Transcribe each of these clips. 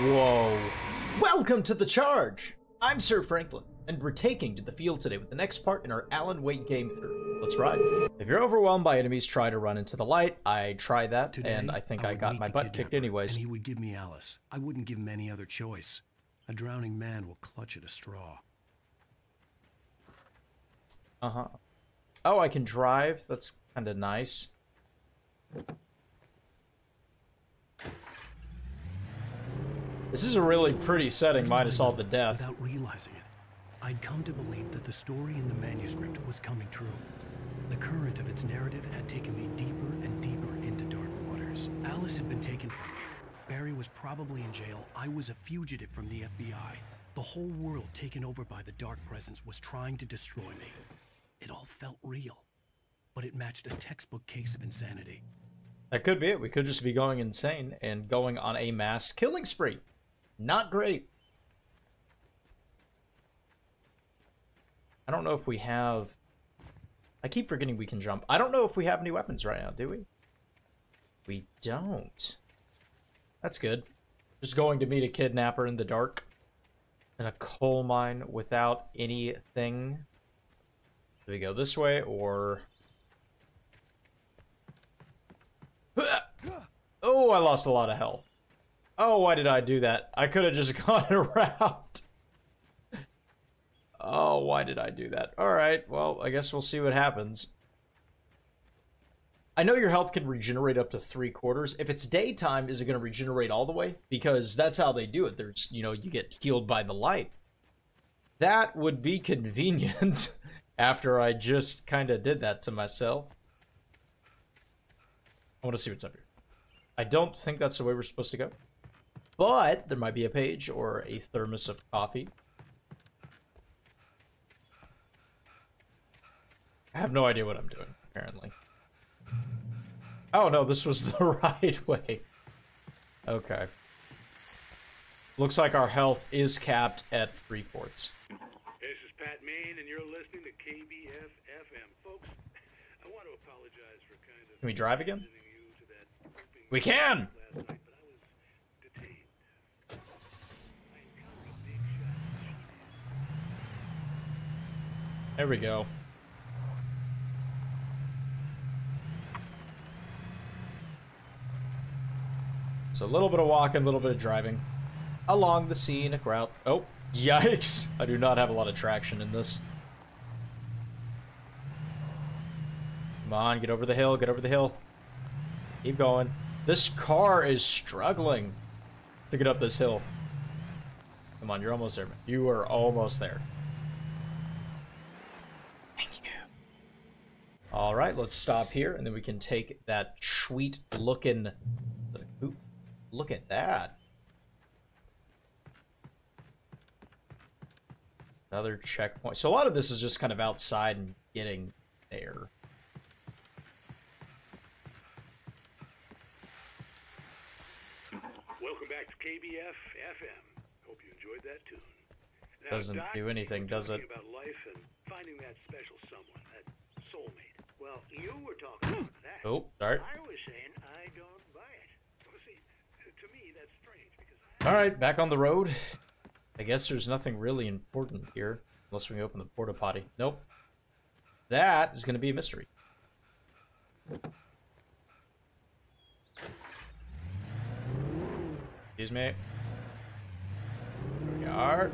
Whoa. Welcome to The Charge! I'm Sir Franklin, and we're taking to the field today with the next part in our Alan Wake game through. Let's ride. If you're overwhelmed by enemies, try to run into the light. I try that, Today, and I think I, would got my butt kicked kidnapper, anyways. And he would give me Alice. I wouldn't give him any other choice. A drowning man will clutch at a straw. Uh-huh. Oh, I can drive? That's kind of nice. This is a really pretty setting, minus all the death. Without realizing it, I'd come to believe that the story in the manuscript was coming true. The current of its narrative had taken me deeper and deeper into dark waters. Alice had been taken from me. Barry was probably in jail. I was a fugitive from the FBI. The whole world taken over by the dark presence was trying to destroy me. It all felt real, but it matched a textbook case of insanity. That could be it. We could just be going insane and going on a mass killing spree. Not great. I don't know if we have... I keep forgetting we can jump. I don't know if we have any weapons right now, do we? We don't. That's good. Just going to meet a kidnapper in the dark. In a coal mine without anything. Do we go this way, or... Oh, I lost a lot of health. Oh, why did I do that? I could have just gone around. Oh, why did I do that? Alright, well, I guess we'll see what happens. I know your health can regenerate up to three quarters. If it's daytime, is it going to regenerate all the way? Because that's how they do it. There's, you know, you get healed by the light. That would be convenient after I just kind of did that to myself. I want to see what's up here. I don't think that's the way we're supposed to go. But there might be a page or a thermos of coffee. I have no idea what I'm doing, apparently. Oh, no, this was the right way. Okay. Looks like our health is capped at three-fourths. This is Pat Maine, and you're listening to KBF FM. Folks, I want to apologize for kind of... Can we drive again? sending you to that We can! last night, but I was detained. I encountered a big shot. There we go. So a little bit of walking, a little bit of driving along the scenic route. Oh, yikes! I do not have a lot of traction in this. Come on, get over the hill, get over the hill. Keep going. This car is struggling to get up this hill. Come on, you're almost there. You are almost there. Thank you. All right, let's stop here, and then we can take that sweet looking. Ooh, look at that. Another checkpoint. So a lot of this is just kind of outside and getting there. Welcome back to KBF FM. Hope you enjoyed that tune. Now, Doesn't Doc, do anything, does it? about life and finding that special someone, that soulmate. Well, you were talking about that. Oh, sorry. I was saying I don't buy it. Well, see, to me that's strange because I... All right, back on the road. I guess there's nothing really important here, unless we open the porta potty. Nope. That is going to be a mystery. Excuse me. There we are.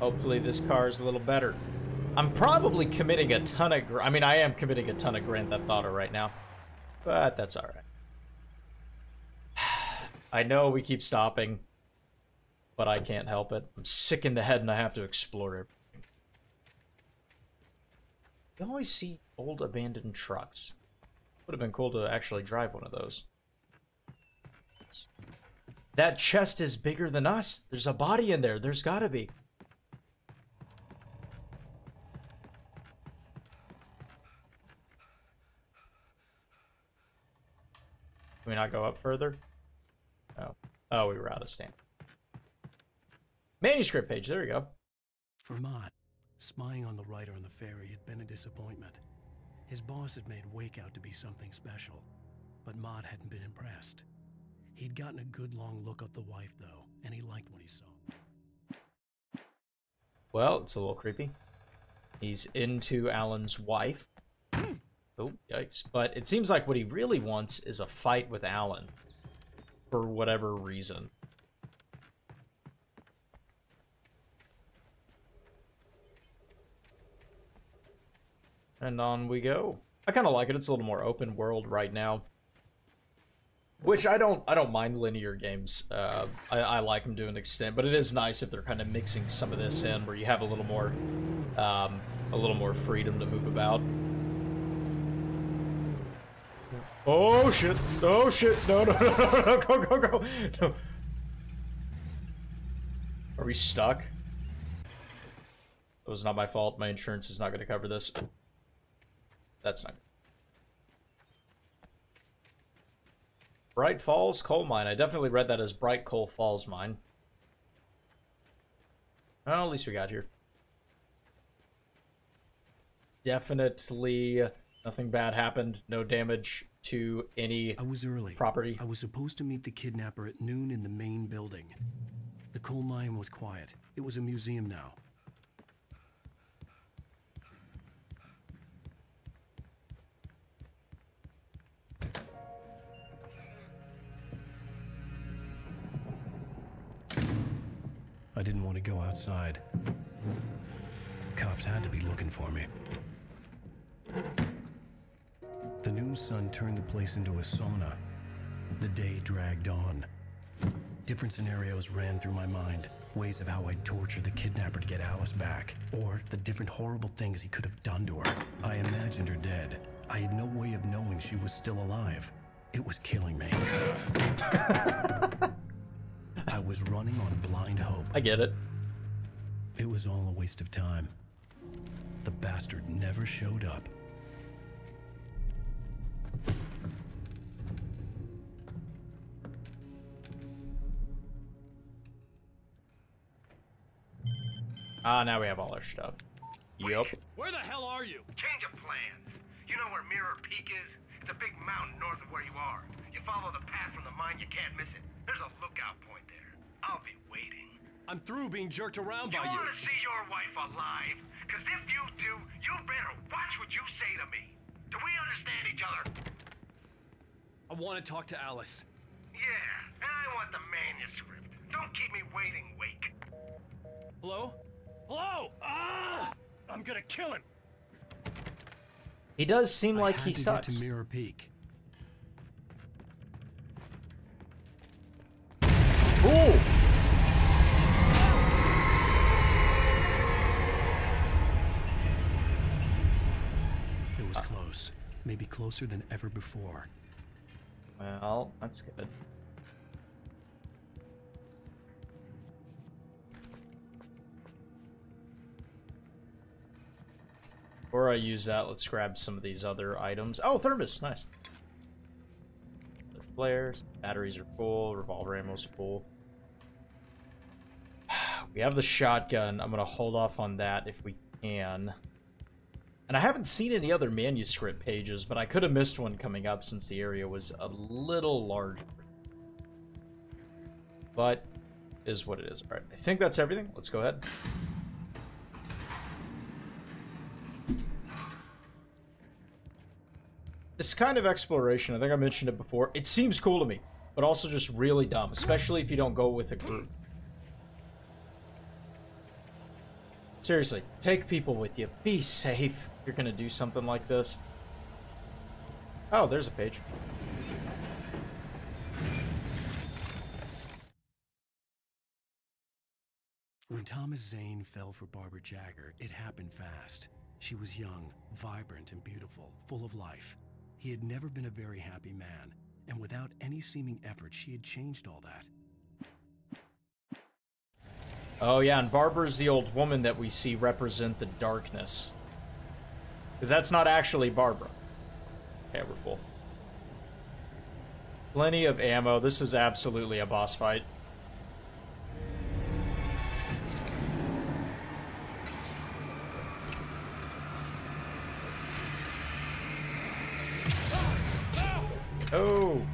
Hopefully this car is a little better. I'm probably committing a ton of... I mean, I am committing a ton of Grand Theft Auto right now. But that's alright. I know we keep stopping, but I can't help it. I'm sick in the head and I have to explore everything. You always see old abandoned trucks. Would have been cool to actually drive one of those. That chest is bigger than us. There's a body in there. There's gotta be. Can we not go up further? Oh. Oh, we were out of stamp. Manuscript page. There we go. Vermont. Spying on the writer on the ferry had been a disappointment. His boss had made Wake out to be something special, but Mott hadn't been impressed. He'd gotten a good long look at the wife, though, and he liked what he saw. Well, it's a little creepy. He's into Alan's wife. Hmm. Oh, yikes. But it seems like what he really wants is a fight with Alan. For whatever reason. And on we go. I kind of like it. It's a little more open world right now. Which I don't I don't mind linear games. Uh, I, I like them to an extent, but it is nice if they're kind of mixing some of this in, where you have a little more um, a little more freedom to move about. Oh shit! Oh shit! No no no no no! Go go go! No. Are we stuck? It was not my fault. My insurance is not going to cover this. That's not. Bright Falls Coal Mine. I definitely read that as Bright Coal Falls Mine. Well, at least we got here. Definitely uh, nothing bad happened. No damage to any I was early. property. I was supposed to meet the kidnapper at noon in the main building. The coal mine was quiet. It was a museum now. I didn't want to go outside. Cops had to be looking for me. The noon sun turned the place into a sauna. The day dragged on. Different scenarios ran through my mind. Ways of how I'd torture the kidnapper to get Alice back, or the different horrible things he could have done to her. I imagined her dead. I had no way of knowing she was still alive. It was killing me. I was running on blind hope. I get it. It was all a waste of time. The bastard never showed up. Ah, now we have all our stuff. Yup. Where the hell are you? Change of plans. You know where Mirror Peak is? It's a big mountain north of where you are. You follow the path from the mine, you can't miss it. There's a lookout point there. I'll be waiting. I'm through being jerked around You by you. want to see your wife alive? Because if you do, you better watch what you say to me. Do we understand each other? I want to talk to Alice. Yeah, and I want the manuscript. Don't keep me waiting, Wake. Hello? Hello? Ah! I'm gonna kill him. He does seem like I had he to sucks. get to Mirror Peak. Ooh! It was close. Maybe closer than ever before. Well, that's good. Before I use that, let's grab some of these other items. Oh, thermos, nice. Flares, batteries are full, revolver ammo's full. We have the shotgun. I'm gonna hold off on that if we can. And I haven't seen any other manuscript pages, but I could have missed one coming up since the area was a little larger. But is what it is. Alright, I think that's everything. Let's go ahead. Kind of exploration, I think I mentioned it before, it seems cool to me, but also just really dumb, especially if you don't go with a group. Seriously, take people with you. Be safe if you're gonna do something like this. Oh, there's a page. When Thomas Zane fell for Barbara Jagger, it happened fast. She was young, vibrant, and beautiful, full of life. He had never been a very happy man, and without any seeming effort, she had changed all that. Oh yeah, and Barbara's the old woman that we see represent the darkness. Because that's not actually Barbara. Okay, we're full. Plenty of ammo. This is absolutely a boss fight. Oh.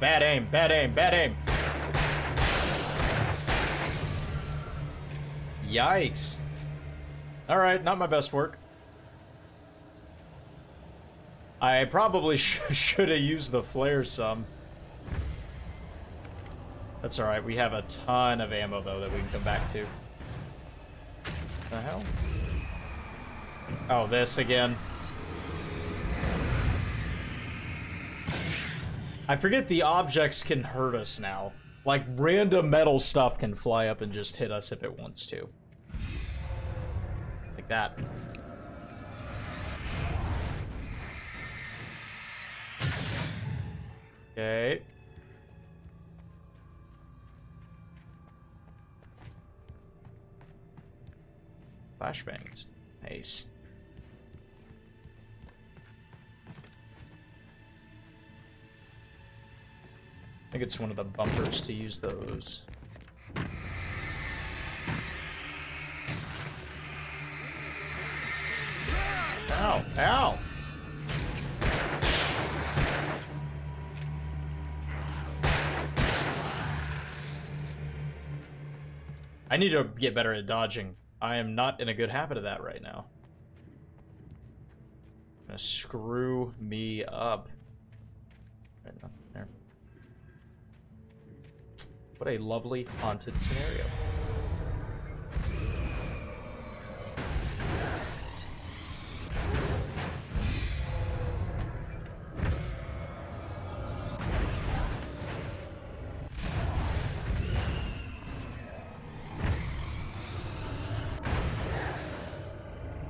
Bad aim, bad aim, bad aim. Yikes. Alright, not my best work. I probably sh should have used the flare some. That's alright, we have a ton of ammo though that we can come back to. The hell? Oh, this again. I forget the objects can hurt us now. Like, random metal stuff can fly up and just hit us if it wants to. Like that. Okay. Flashbangs. Nice. I think it's one of the bumpers to use those. Ow! Ow! I need to get better at dodging. I am not in a good habit of that right now. Gonna screw me up. Right now, What a lovely haunted scenario.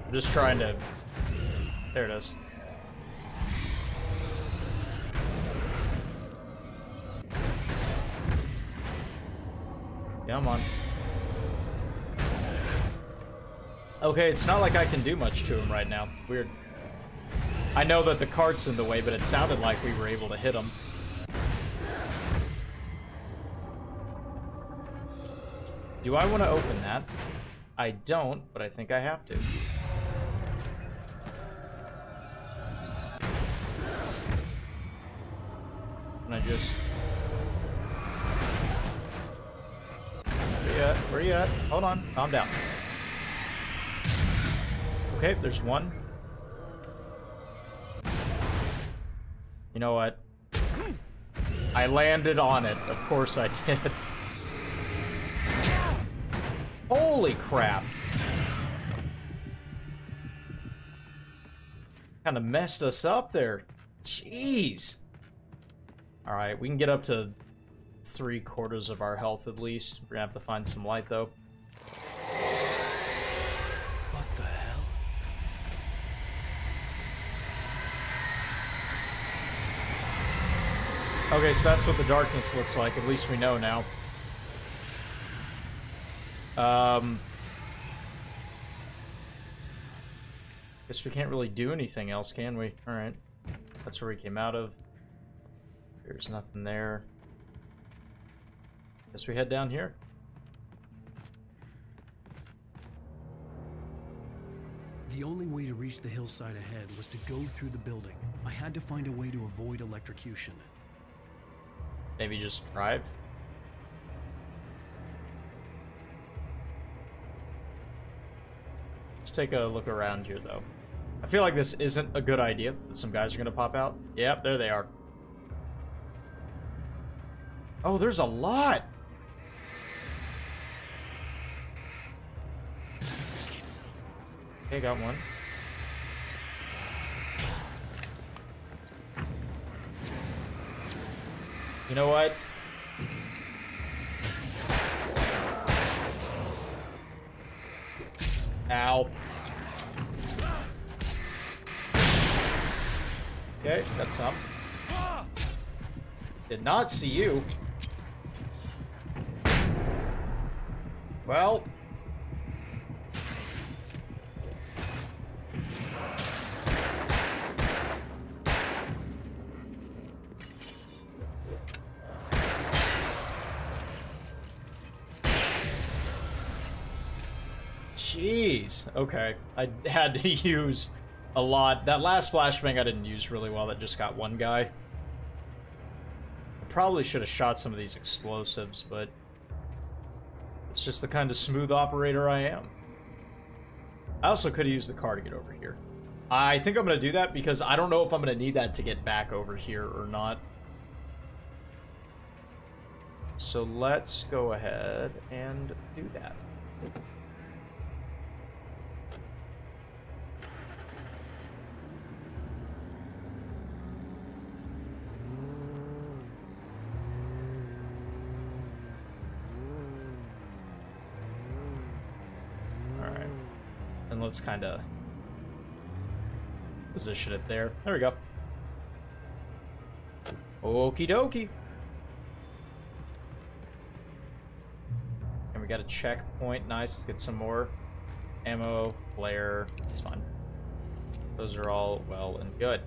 I'm just trying to... There it is. Come on. Okay, it's not like I can do much to him right now. Weird. I know that the cart's in the way, but it sounded like we were able to hit him. Do I want to open that? I don't, but I think I have to. Hold on. Calm down. Okay, there's one. You know what? I landed on it. Of course I did. Holy crap. Kind of messed us up there. Jeez. Alright, we can get up to three quarters of our health at least. We're gonna have to find some light though. What the hell? Okay, so that's what the darkness looks like. At least we know now. Um... Guess we can't really do anything else, can we? Alright. That's where we came out of. There's nothing there. Guess we head down here. The only way to reach the hillside ahead was to go through the building. I had to find a way to avoid electrocution. Maybe just drive? Let's take a look around here, though. I feel like this isn't a good idea, that some guys are gonna pop out. Yep, there they are. Oh, there's a lot! Okay, got one. You know what? Ow. Okay, got some. Did not see you. Well. Okay. I had to use a lot. That last flashbang I didn't use really well. That just got one guy. probably should have shot some of these explosives, but it's just the kind of smooth operator I am. I also could have used the car to get over here. I think I'm going to do that because I don't know if I'm going to need that to get back over here or not. So let's go ahead and do that. Alright. And let's kind of position it there. There we go. Okie dokie. And we got a checkpoint. Nice. Let's get some more ammo, flare. It's fine. Those are all well and good.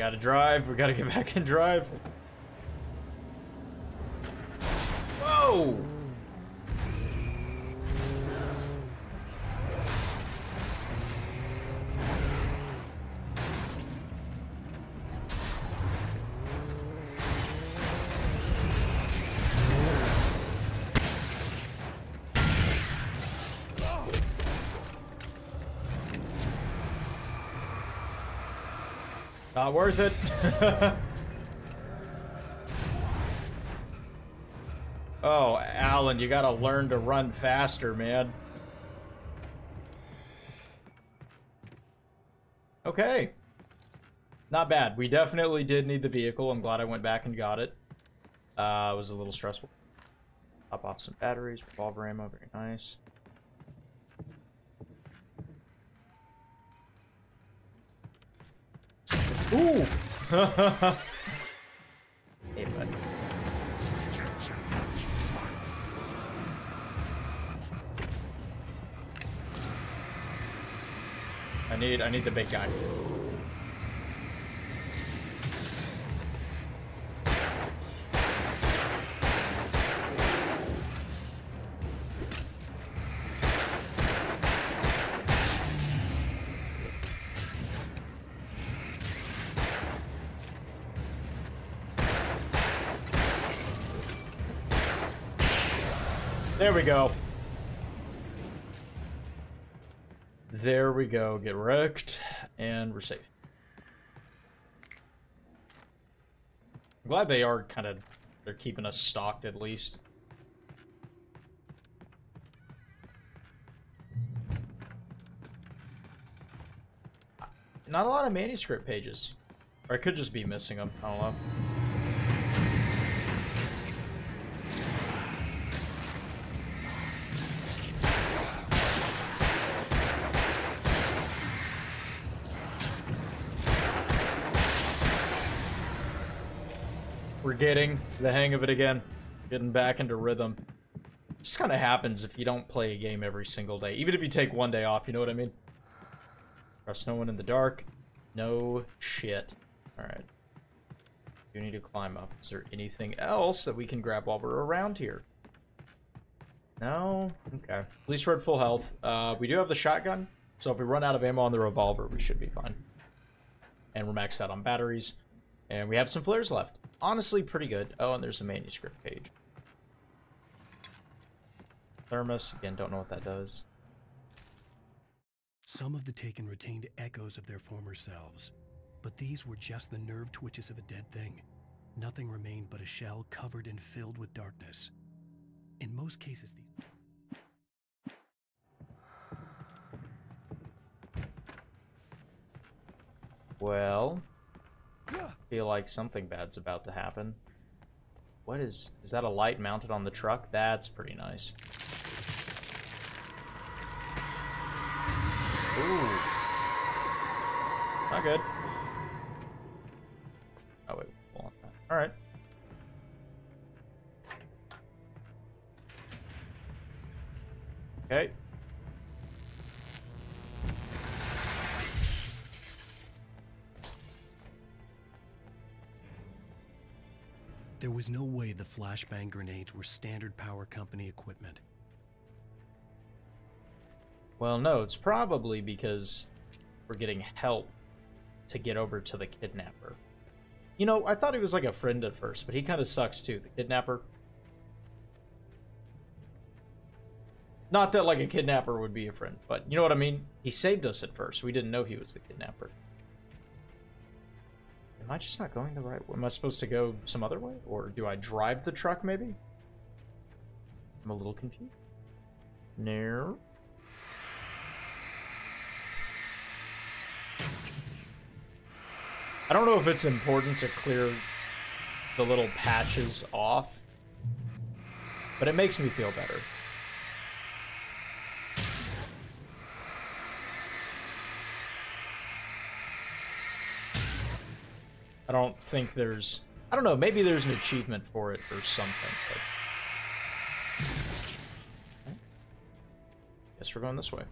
Gotta drive. We gotta get back and drive. Whoa! Worth it. oh, Alan, you gotta learn to run faster, man. Okay. Not bad. We definitely did need the vehicle. I'm glad I went back and got it. Uh, it was a little stressful. Pop off some batteries, revolver ammo, very nice. Ooh! hey, bud. I need I need the big guy. There we go. There we go. Get wrecked, and we're safe. I'm glad they are kind of... They're keeping us stocked, at least. Not a lot of manuscript pages. Or I could just be missing them. I don't know. Getting the hang of it again. Getting back into rhythm. Just kind of happens if you don't play a game every single day. Even if you take one day off, you know what I mean? Trust no one in the dark. No shit. Alright. You need to climb up. Is there anything else that we can grab while we're around here? No? Okay. At least we're at full health. Uh, we do have the shotgun, so if we run out of ammo on the revolver, we should be fine. And we're maxed out on batteries. And we have some flares left. Honestly, pretty good. Oh, and there's a manuscript page. Thermos. Again, don't know what that does. Some of the Taken retained echoes of their former selves, but these were just the nerve twitches of a dead thing. Nothing remained but a shell covered and filled with darkness. In most cases, these. Well, feel like something bad's about to happen. What is... Is that a light mounted on the truck? That's pretty nice. Ooh. Not good. No way the flashbang grenades were standard power company equipment. Well, no, it's probably because we're getting help to get over to the kidnapper. You know, I thought he was like a friend at first, but he kind of sucks too, the kidnapper. Not that like a kidnapper would be a friend, but you know what I mean? He saved us at first. We didn't know he was the kidnapper. Am I just not going the right way? Am I supposed to go some other way? Or do I drive the truck, maybe? I'm a little confused. No. I don't know if it's important to clear the little patches off, but it makes me feel better. I don't think there's... I don't know, maybe there's an achievement for it or something, but... Guess we're going this way.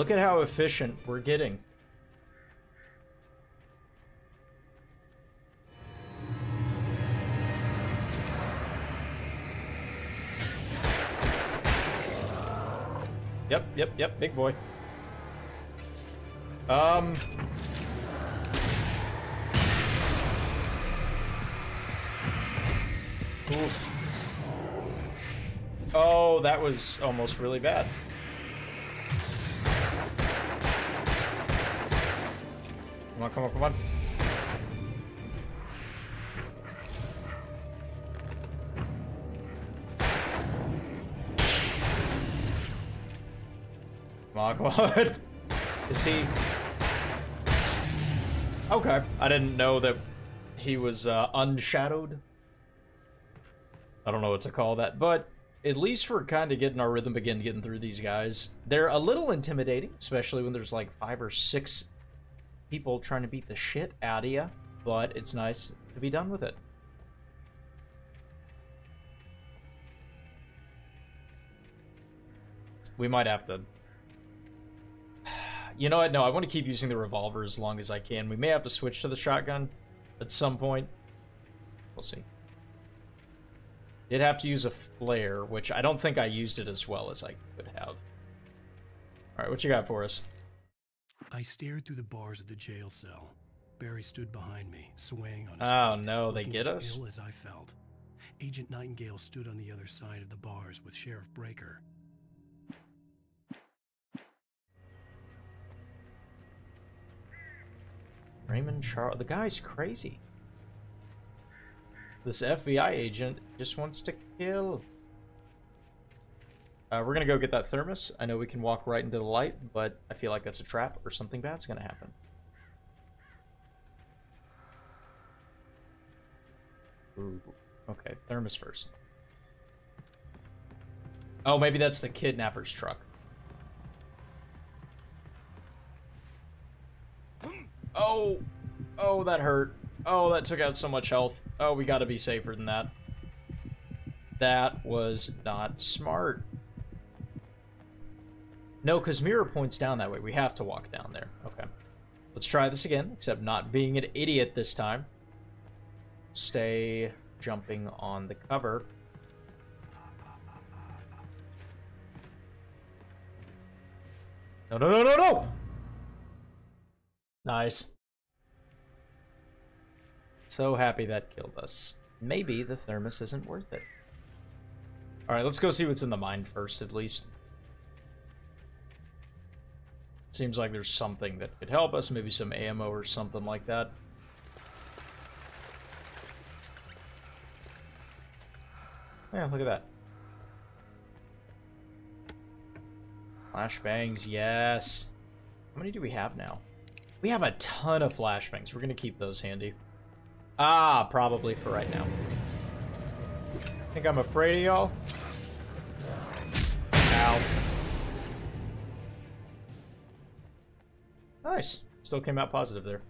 Look at how efficient we're getting. Yep, yep, yep, big boy. Um... Oof. Oh, that was almost really bad. Come on, come on, come on. Come on, come on. Is he... Okay. I didn't know that he was uh, unshadowed. I don't know what to call that, but at least we're kind of getting our rhythm again, getting through these guys. They're a little intimidating, especially when there's like five or six people trying to beat the shit out of you, but it's nice to be done with it. We might have to... You know what? No, I want to keep using the revolver as long as I can. We may have to switch to the shotgun at some point. We'll see. Did have to use a flare, which I don't think I used it as well as I could have. Alright, what you got for us? I stared through the bars of the jail cell. Barry stood behind me, swaying on his Oh, feet, no, they get as us? ill as I felt. Agent Nightingale stood on the other side of the bars with Sheriff Breaker. Raymond Charles. The guy's crazy. This FBI agent just wants to kill. Uh, we're gonna go get that thermos. I know we can walk right into the light, but I feel like that's a trap or something bad's gonna happen. Ooh. Okay, thermos first. Oh, maybe that's the kidnapper's truck. Oh, oh, that hurt. Oh, that took out so much health. Oh, we gotta be safer than that. That was not smart. No, because mirror points down that way. We have to walk down there. Okay. Let's try this again, except not being an idiot this time. Stay jumping on the cover. No, no, no, no, no! Nice. So happy that killed us. Maybe the thermos isn't worth it. Alright, let's go see what's in the mine first, at least. Seems like there's something that could help us, maybe some ammo or something like that. Yeah, look at that. Flashbangs, yes. How many do we have now? We have a ton of flashbangs. We're gonna keep those handy. Ah, probably for right now. I think I'm afraid of y'all? Ow. Nice. Still came out positive there.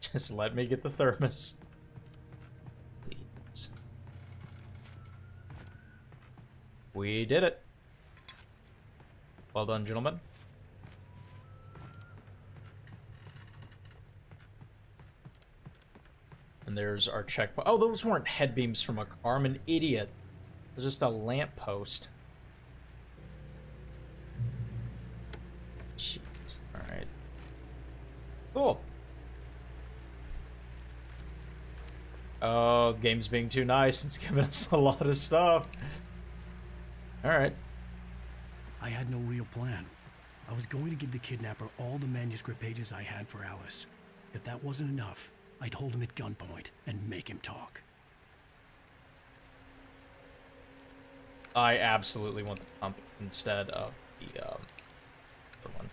Just let me get the thermos. Please. We did it. Well done, gentlemen. And there's our checkpoint. Oh, those weren't head beams from a car. I'm an idiot. It was just a lamp post. Jeez. Alright. Cool. Oh, game's being too nice. It's giving us a lot of stuff. Alright. I had no real plan. I was going to give the kidnapper all the manuscript pages I had for Alice. If that wasn't enough, I'd hold him at gunpoint and make him talk. I absolutely want the pump instead of the um, other one.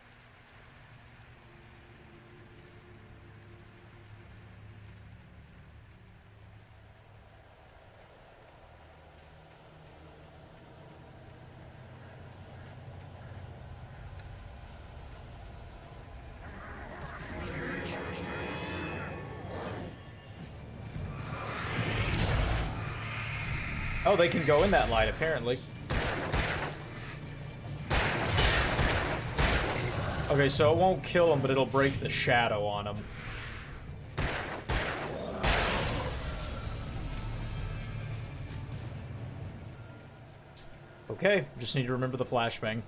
Oh, they can go in that light, apparently. Okay, so it won't kill him, but it'll break the shadow on him. Okay, just need to remember the flashbang.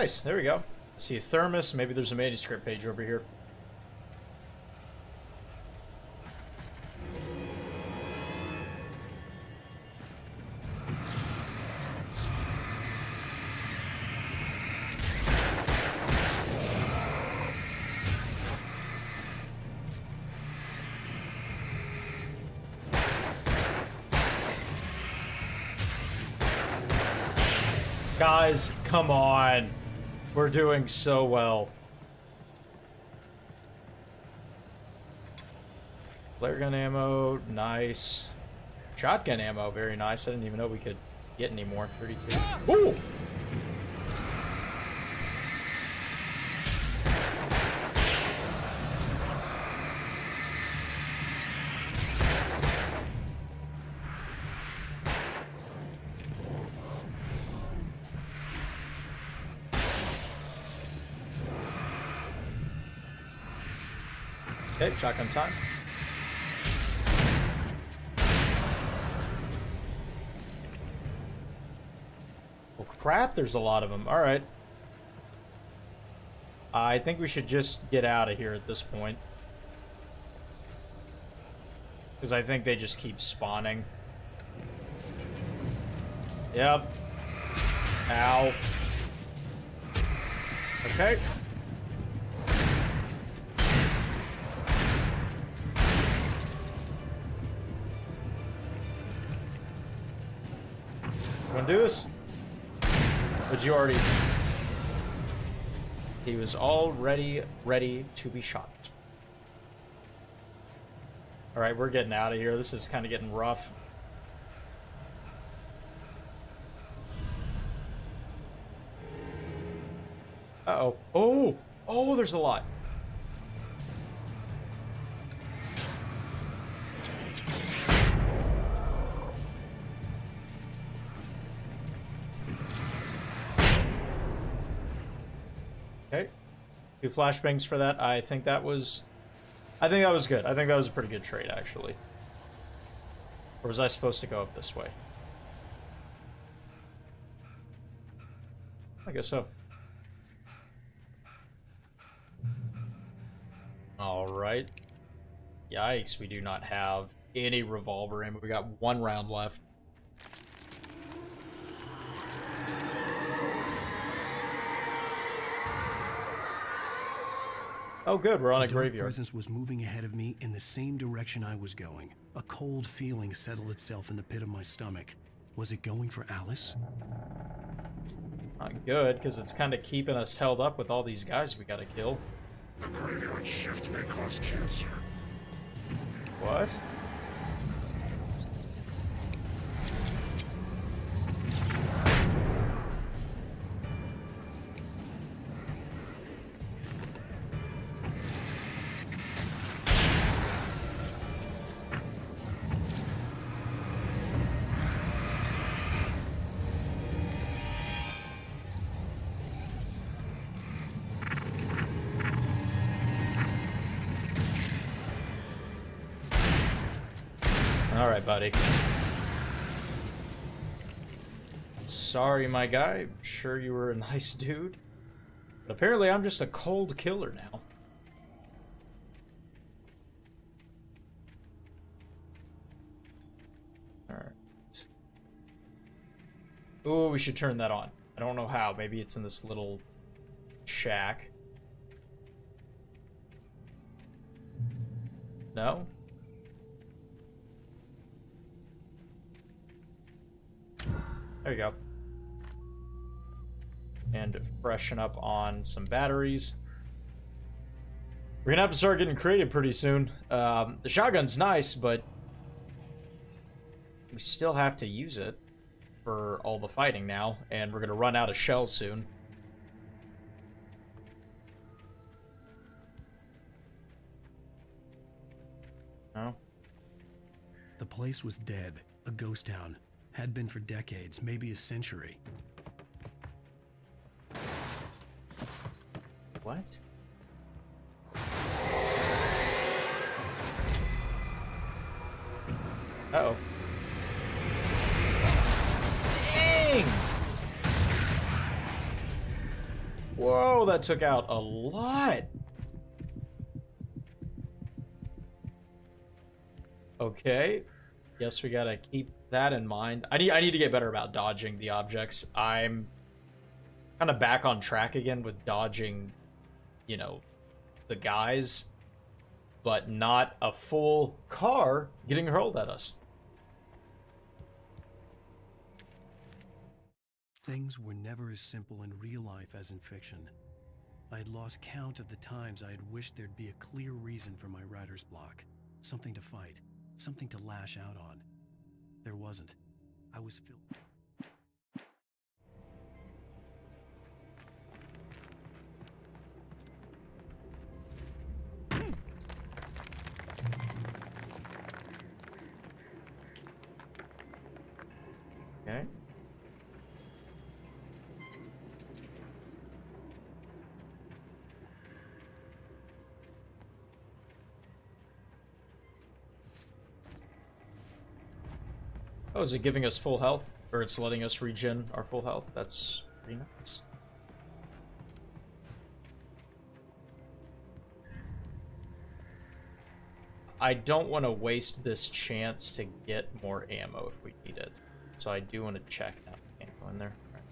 Nice, there we go. I see a thermos, maybe there's a manuscript page over here. Guys, come on. We're doing so well. Flare gun ammo, nice. Shotgun ammo, very nice. I didn't even know we could get any more. 32. Ooh! Shotgun time. Well, crap, there's a lot of them. Alright. I think we should just get out of here at this point. Because I think they just keep spawning. Yep. Ow. Okay. Do this? But you already... He was already ready to be shot. Alright, we're getting out of here. This is kind of getting rough. Uh-oh. Oh! Oh, there's a lot. Flashbangs for that. I think that was... I think that was good. I think that was a pretty good trade, actually. Or was I supposed to go up this way? I guess so. Alright. Yikes, we do not have any revolver ammo. We got one round left. Oh, good, we're on The a dark graveyard. presence was moving ahead of me in the same direction I was going. A cold feeling settled itself in the pit of my stomach. Was it going for Alice? Not good, because it's kind of keeping us held up with all these guys we gotta kill. The graveyard shift may cause cancer. What? Alright, buddy. Sorry, my guy. I'm sure you were a nice dude. But apparently I'm just a cold killer now. Alright. Ooh, we should turn that on. I don't know how. Maybe it's in this little shack. No? There you go. And freshen up on some batteries. We're gonna have to start getting creative pretty soon. Um, the shotgun's nice, but we still have to use it for all the fighting now, and we're gonna run out of shells soon. No? The place was dead, a ghost town. Had been for decades, maybe a century. What? Uh oh. Dang! Whoa, that took out a lot. Okay. Guess we gotta keep that in mind. I need I need to get better about dodging the objects. I'm kind of back on track again with dodging, you know, the guys, but not a full car getting hurled at us. Things were never as simple in real life as in fiction. I had lost count of the times I had wished there'd be a clear reason for my writer's block. Something to fight, something to lash out on. There wasn't. I was filled. Oh, is it giving us full health? Or it's letting us regen our full health? That's pretty nice. I don't want to waste this chance to get more ammo if we need it. So I do want to check that. Can't go in there. Alright.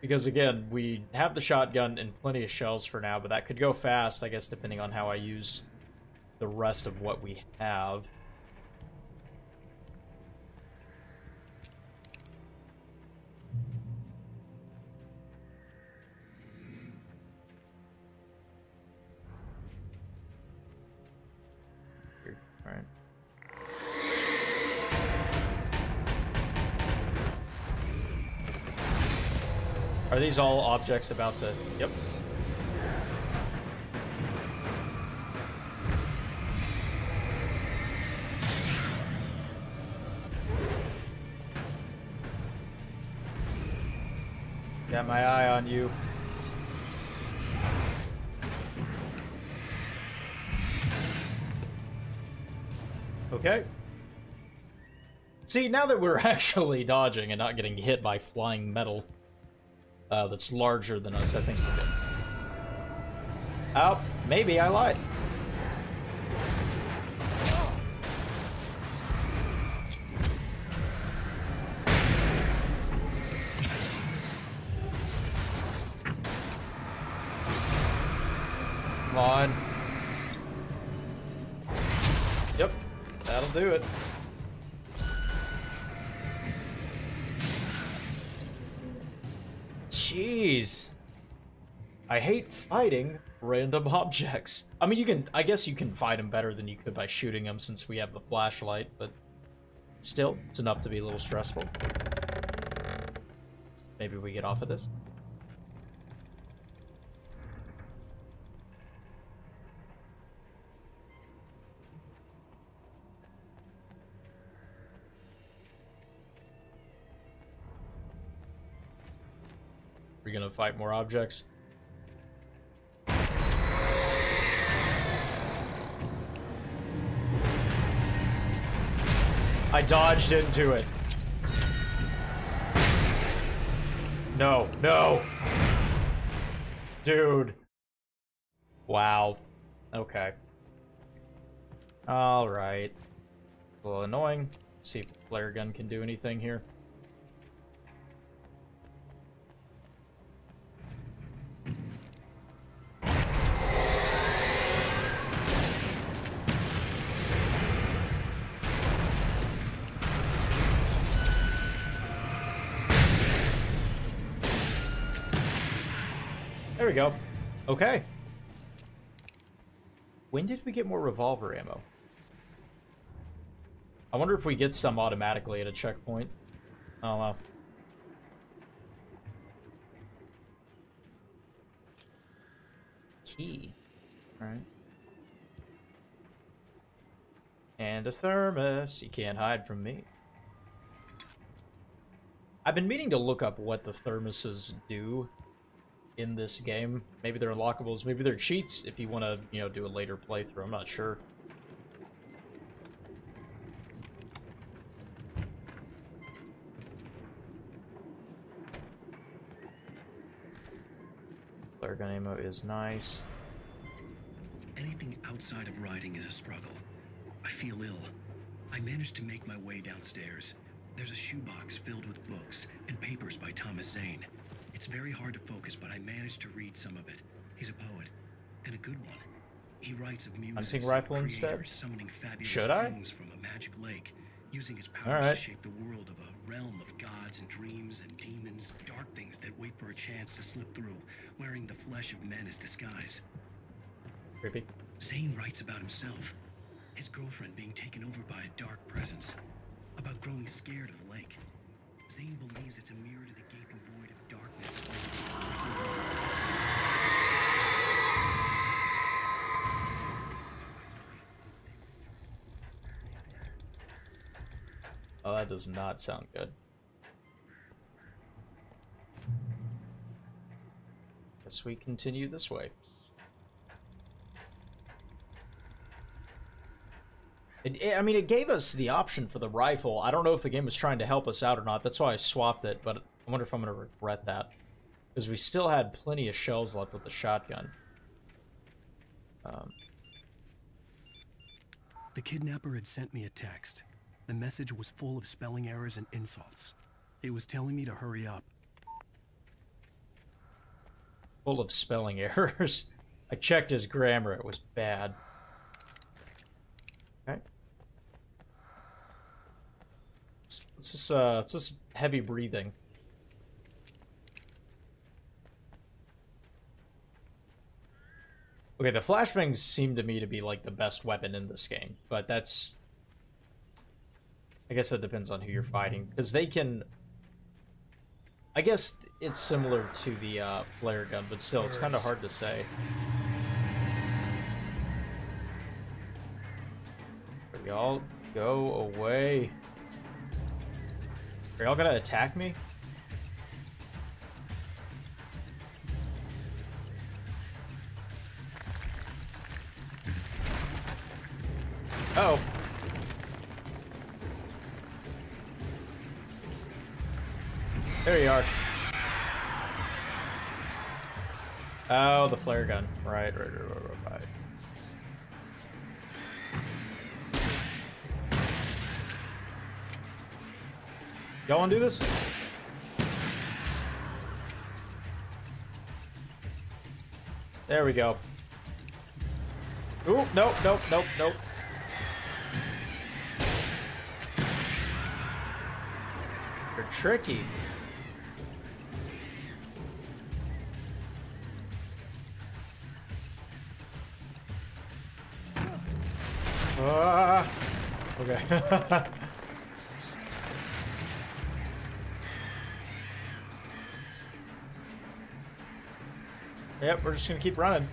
Because again, we have the shotgun and plenty of shells for now, but that could go fast, I guess, depending on how I use the rest of what we have. Are these all objects about to... Yep. You. Okay. See, now that we're actually dodging and not getting hit by flying metal uh, that's larger than us, I think we're good. Oh, maybe I lied. Fighting random objects. I mean, you can, I guess you can fight them better than you could by shooting them since we have the flashlight, but still, it's enough to be a little stressful. Maybe we get off of this. We're gonna fight more objects. I dodged into it. No, no. Dude. Wow. Okay. Alright. A little annoying. Let's see if the flare gun can do anything here. There we go. Okay. When did we get more revolver ammo? I wonder if we get some automatically at a checkpoint. I don't know. Key. Alright. And a thermos. You can't hide from me. I've been meaning to look up what the thermoses do in this game. Maybe they're unlockables, maybe they're cheats if you want to, you know, do a later playthrough. I'm not sure. Flare gun ammo is nice. Anything outside of riding is a struggle. I feel ill. I managed to make my way downstairs. There's a shoebox filled with books and papers by Thomas Zane. It's very hard to focus, but I managed to read some of it. He's a poet, and a good one. He writes of music Hunting rifle instead? summoning fabulous Should I? things from a magic lake, using his powers Alright. to shape the world of a realm of gods and dreams and demons, dark things that wait for a chance to slip through, wearing the flesh of men as disguise. Creepy. Zane writes about himself, his girlfriend being taken over by a dark presence, about growing scared of the lake. Zane believes it's a mirror to the gaping void of darkness. Oh, that does not sound good. Guess we continue this way. It, it- I mean, it gave us the option for the rifle. I don't know if the game was trying to help us out or not. That's why I swapped it, but I wonder if I'm going to regret that. Because we still had plenty of shells left with the shotgun. Um, The kidnapper had sent me a text. The message was full of spelling errors and insults. It was telling me to hurry up. full of spelling errors. I checked his grammar. It was bad. Okay. It's, just, uh, it's just heavy breathing. Okay, the flashbangs seem to me to be like the best weapon in this game, but that's. I guess that depends on who you're fighting, because they can. I guess it's similar to the uh, flare gun, but still, it's kind of hard to say. Y'all go away? Are y'all gonna attack me? Oh. There you are. Oh, the flare gun. Right, right, right, right, right. Y'all wanna do this? There we go. Ooh, nope, nope, nope, nope. They're tricky. Ah, okay. yep, we're just gonna keep running.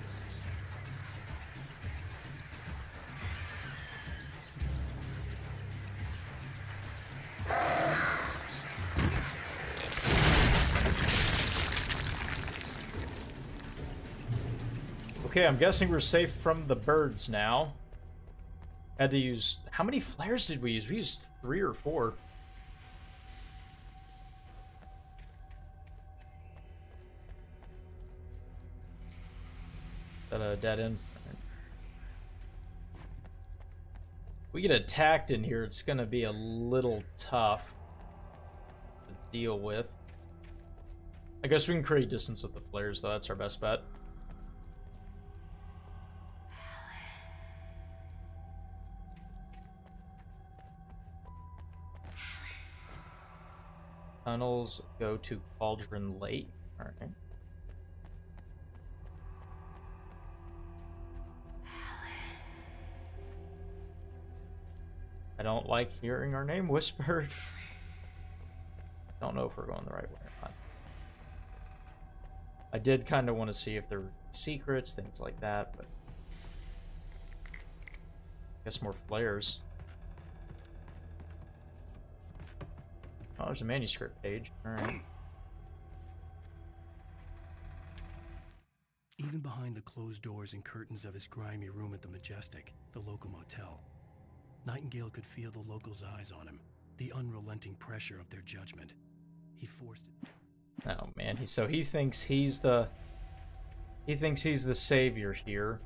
Okay, I'm guessing we're safe from the birds now. Had to use... How many flares did we use? We used three or four. That a dead end? we get attacked in here, it's gonna be a little tough to deal with. I guess we can create distance with the flares, though. That's our best bet. Tunnels go to Cauldron Lake. Alright. I don't like hearing our name whispered. Don't know if we're going the right way or not. I did kind of want to see if there were secrets, things like that, but... I guess more flares. Oh, there's a manuscript page. Alright. Even behind the closed doors and curtains of his grimy room at the Majestic, the local motel, Nightingale could feel the locals' eyes on him, the unrelenting pressure of their judgment. He forced it. Oh man, he so he thinks he's the he thinks he's the savior here.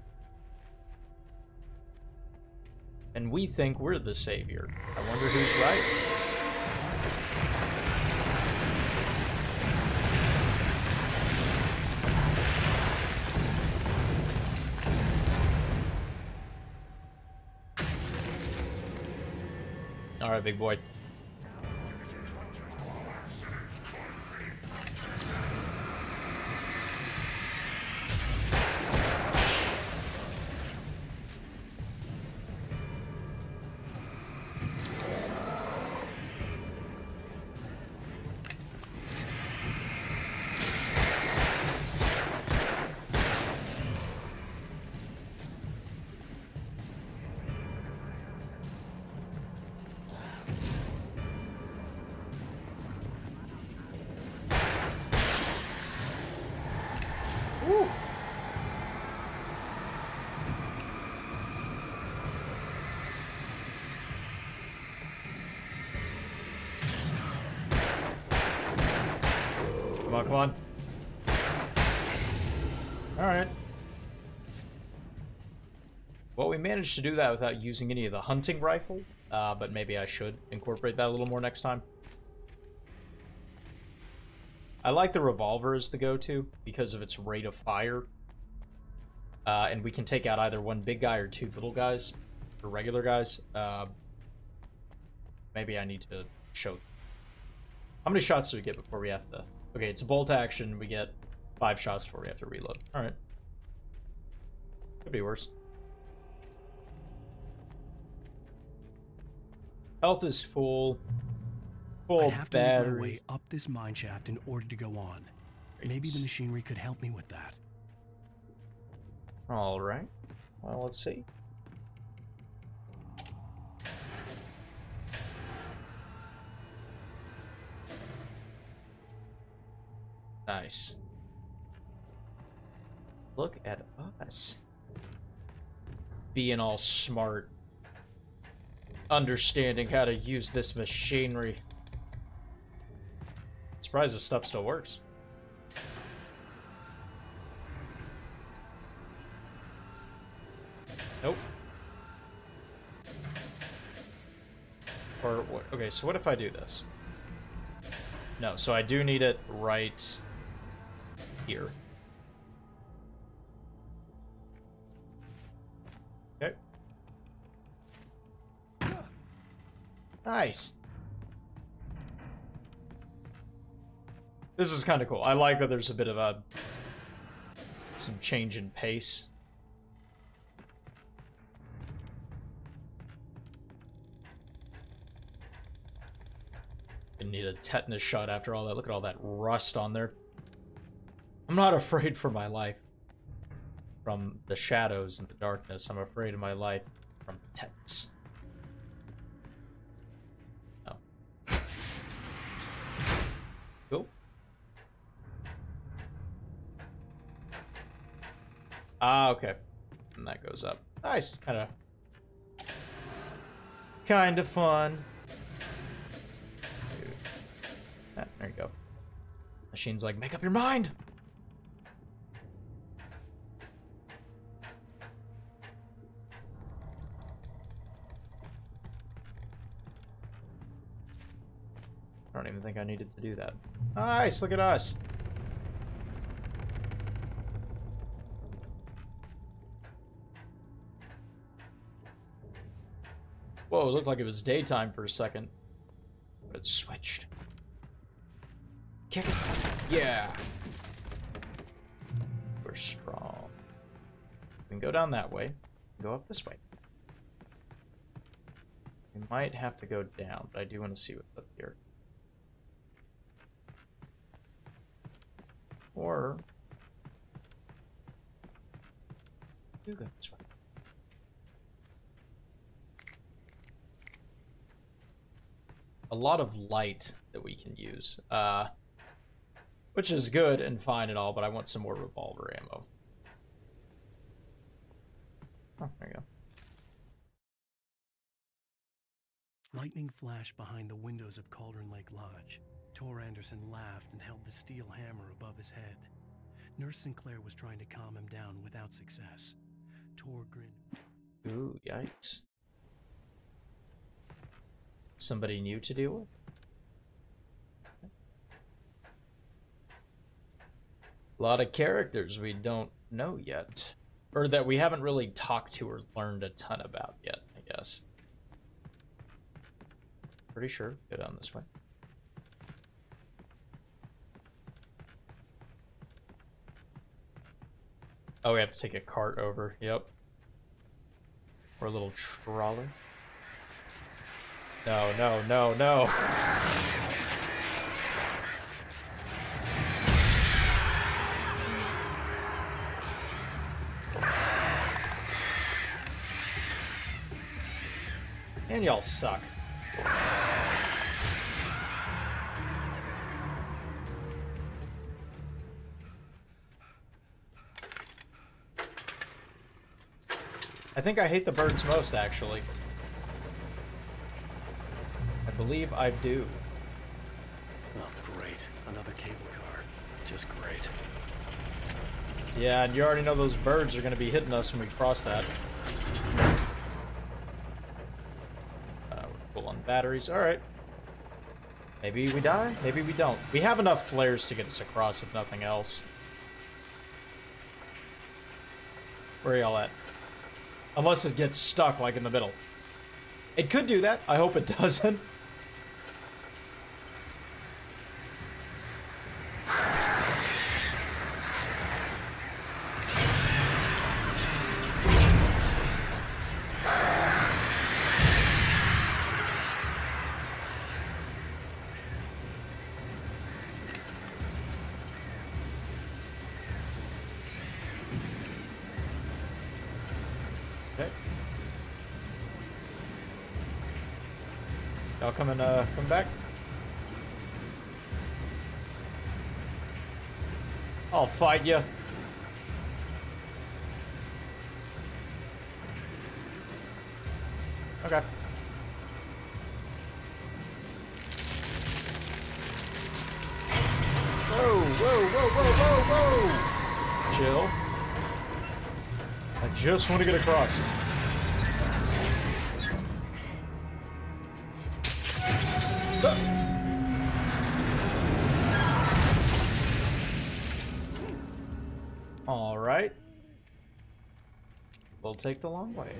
And we think we're the savior. I wonder who's right. Right, big boy. Managed to do that without using any of the hunting rifle, uh, but maybe I should incorporate that a little more next time. I like the revolver as the go-to because of its rate of fire. Uh, and we can take out either one big guy or two little guys, or regular guys. Uh, maybe I need to show... How many shots do we get before we have to... Okay, it's a bolt action. We get five shots before we have to reload. Alright. Could be worse. Health is full. Full I'd have to make my way up this mine shaft in order to go on. Maybe the machinery could help me with that. Alright. Well, let's see. Nice. Look at us. Being all smart understanding how to use this machinery. Surprised this stuff still works. Nope. Or what? Okay, so what if I do this? No, so I do need it right here. Nice. This is kind of cool. I like that there's a bit of a some change in pace. Didn't need a tetanus shot after all that. Look at all that rust on there. I'm not afraid for my life from the shadows and the darkness. I'm afraid of my life from tetanus. Oh. Cool. Ah, okay. And that goes up. Nice. Kind of... Kind of fun. Ah, there you go. Machine's like, make up your mind! I don't even think I needed to do that. Nice, look at us. Whoa, it looked like it was daytime for a second. But it switched. Kick it. Yeah. We're strong. We can go down that way. Go up this way. We might have to go down, but I do want to see what's up here. Or... Do go this way. A lot of light that we can use. Uh, which is good and fine and all, but I want some more revolver ammo. Oh, there you go. Lightning flashed behind the windows of Cauldron Lake Lodge. Tor Anderson laughed and held the steel hammer above his head. Nurse Sinclair was trying to calm him down without success. Tor grinned. Ooh, yikes. Somebody new to deal with? A lot of characters we don't know yet. Or that we haven't really talked to or learned a ton about yet, I guess. Pretty sure. Go down this way. Oh, we have to take a cart over. Yep. Or a little trawler. No, no, no, no. And y'all suck. I think I hate the birds most, actually. I believe I do. Oh, great. Another cable car. Just great. Yeah, and you already know those birds are going to be hitting us when we cross that. Uh, full on batteries. Alright. Maybe we die, maybe we don't. We have enough flares to get us across, if nothing else. Where are y'all at? Unless it gets stuck, like, in the middle. It could do that. I hope it doesn't. Y'all coming, uh, come back? I'll fight you. Okay. Whoa, whoa, whoa, whoa, whoa, whoa! Chill. I just want to get across. Take the long way.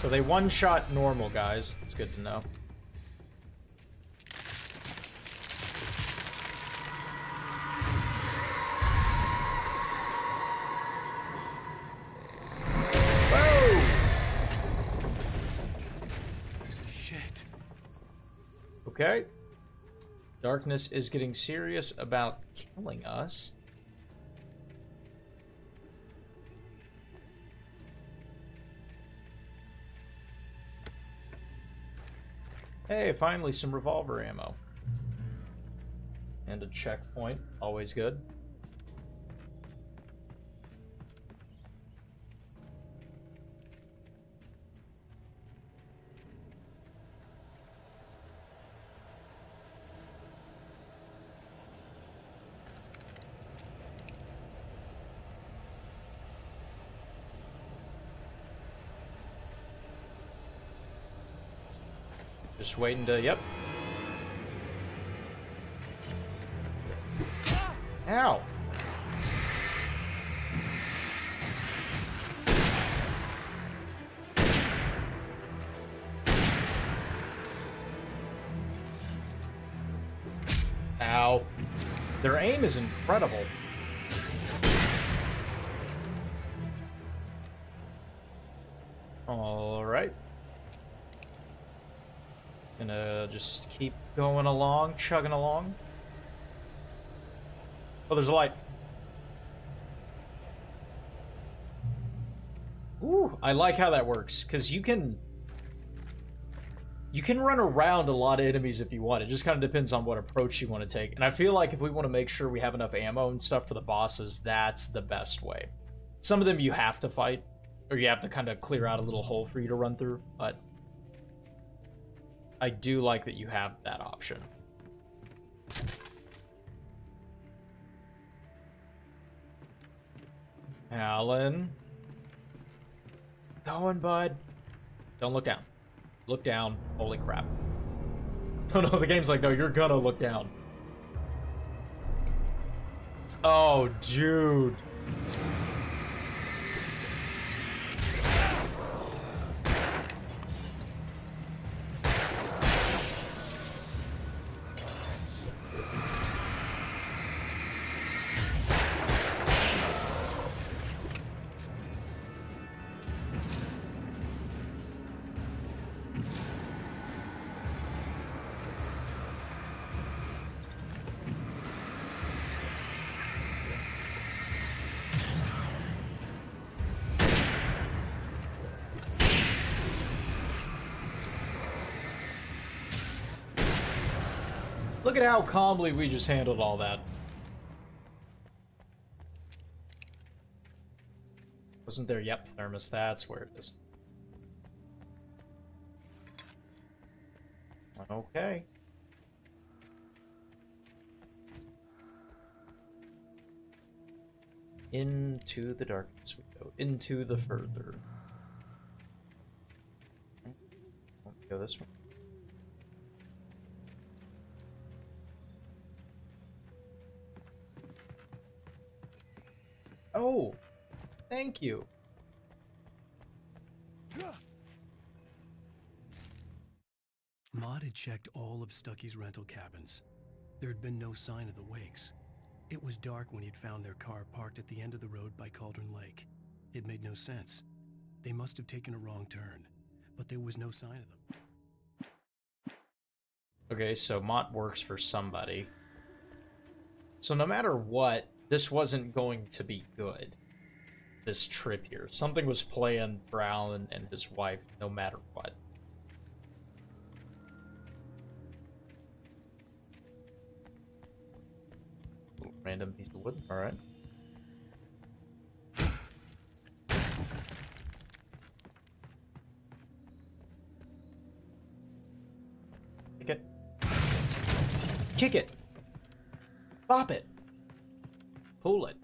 So they one-shot normal guys. It's good to know. Darkness is getting serious about killing us. Hey, finally some revolver ammo. And a checkpoint, always good. Just waiting to, yep. Ow. Ow. Their aim is incredible. Just keep going along, chugging along. Oh, there's a light. Ooh, I like how that works, because you can... You can run around a lot of enemies if you want. It just kind of depends on what approach you want to take. And I feel like if we want to make sure we have enough ammo and stuff for the bosses, that's the best way. Some of them you have to fight, or you have to kind of clear out a little hole for you to run through, but I do like that you have that option. Alan. Going, bud. Don't look down. Look down. Holy crap. Oh no, the game's like, no, you're gonna look down. Oh, dude. At how calmly we just handled all that. Wasn't there? Yep, thermostats. Where it is. Okay. Into the darkness we go. Into the further. Go this way. Oh, thank you. Mott had checked all of Stucky's rental cabins. There had been no sign of the wakes. It was dark when he'd found their car parked at the end of the road by Cauldron Lake. It made no sense. They must have taken a wrong turn, but there was no sign of them. Okay, so Mott works for somebody. So no matter what, this wasn't going to be good. This trip here. Something was playing Brown and his wife, no matter what. Random piece of wood, alright. Kick it. Kick it. Bop it. Pull it.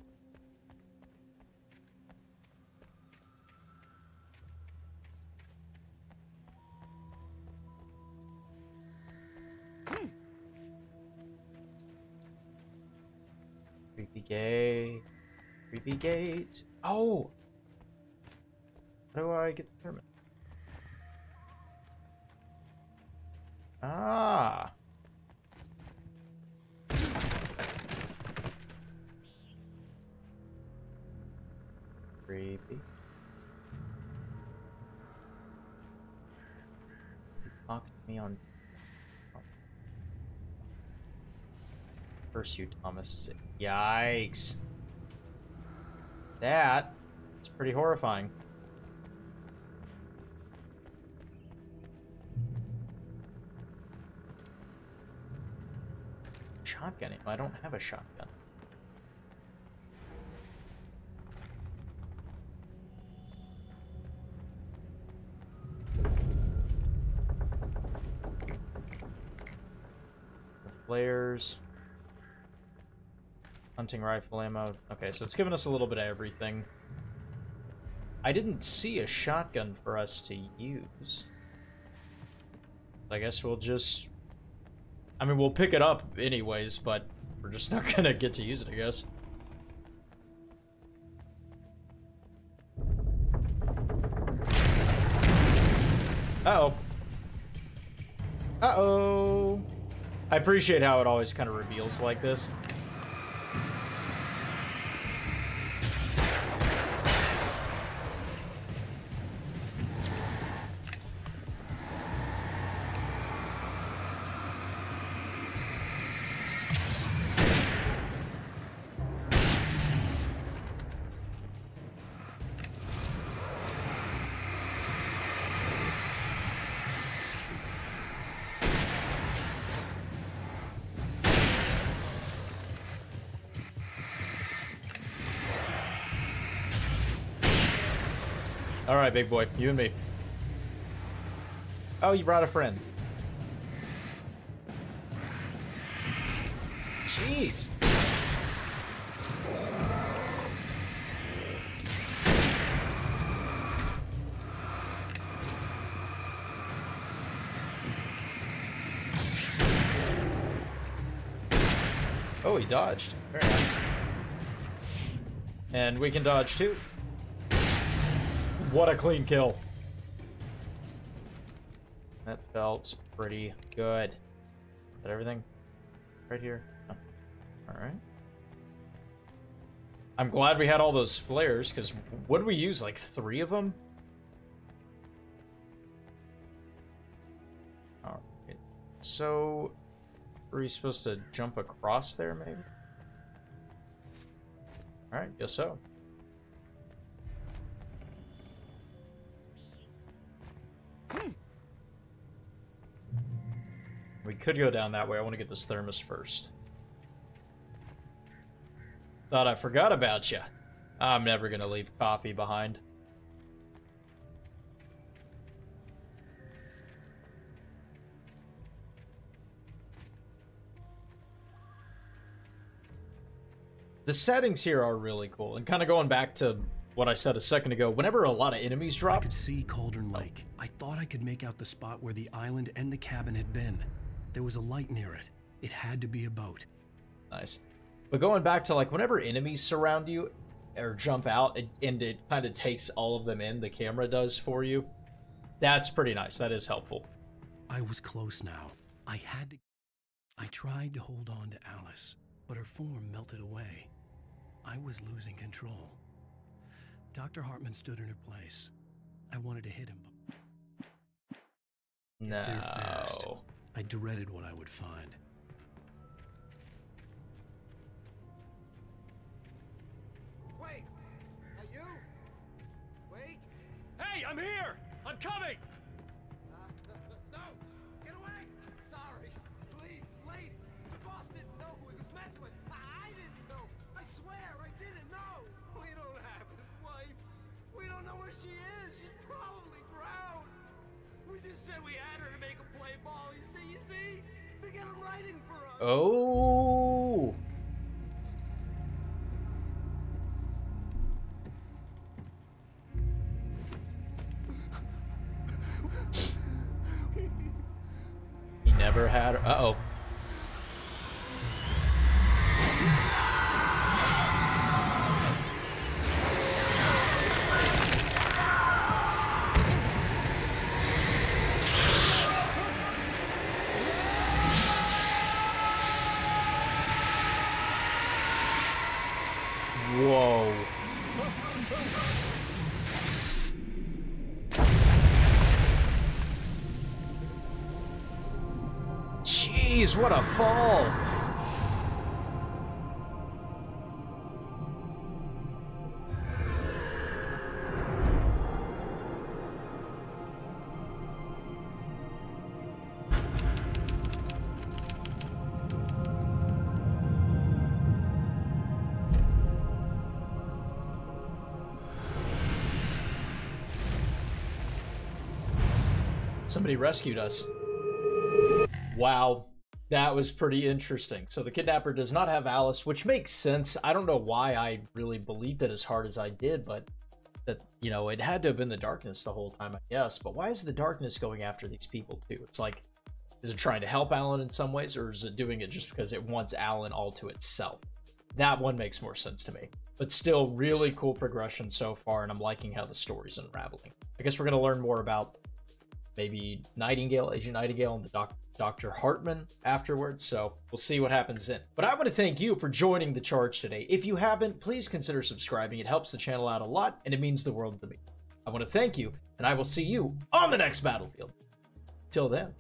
Creepy gate. Creepy gate. Oh! How do I get the permit? You, Thomas. Yikes. That is pretty horrifying. Shotgun. I don't have a shotgun. Flares. Hunting rifle ammo. Okay, so it's giving us a little bit of everything. I didn't see a shotgun for us to use. I guess we'll just... I mean, we'll pick it up anyways, but we're just not gonna get to use it, I guess. Uh-oh. Uh-oh. I appreciate how it always kind of reveals like this. All right, big boy, you and me. Oh, you brought a friend. Jeez. Oh, he dodged. Very nice. And we can dodge too. What a clean kill. That felt pretty good. Is that everything? Right here? Alright. I'm glad we had all those flares, because what did we use? Like three of them? Alright. So, are we supposed to jump across there, maybe? Alright, guess so. Hmm. We could go down that way. I want to get this thermos first. Thought I forgot about you. I'm never going to leave coffee behind. The settings here are really cool. And kind of going back to what I said a second ago, whenever a lot of enemies drop... I could see Cauldron oh. Lake. I thought I could make out the spot where the island and the cabin had been. There was a light near it. It had to be a boat. Nice. But going back to like whenever enemies surround you or jump out and, and it kind of takes all of them in, the camera does for you. That's pretty nice. That is helpful. I was close now. I had to. I tried to hold on to Alice, but her form melted away. I was losing control. Dr. Hartman stood in her place. I wanted to hit him, but they're fast. No. I dreaded what I would find. Wait! Are you? Wait! Hey, I'm here! I'm coming! Oh! he never had... Uh-oh. What a fall! Somebody rescued us. Wow. That was pretty interesting. So the kidnapper does not have Alice, which makes sense. I don't know why I really believed it as hard as I did, but that, you know, it had to have been the darkness the whole time, I guess. But why is the darkness going after these people, too? It's like, is it trying to help Alan in some ways, or is it doing it just because it wants Alan all to itself? That one makes more sense to me. But still, really cool progression so far, and I'm liking how the story's unraveling. I guess we're going to learn more about maybe Nightingale, Agent Nightingale, and the doc- Dr. Hartman afterwards. So we'll see what happens then. But I want to thank you for joining the charge today. If you haven't, please consider subscribing. It helps the channel out a lot, and it means the world to me. I want to thank you, and I will see you on the next battlefield. Till then.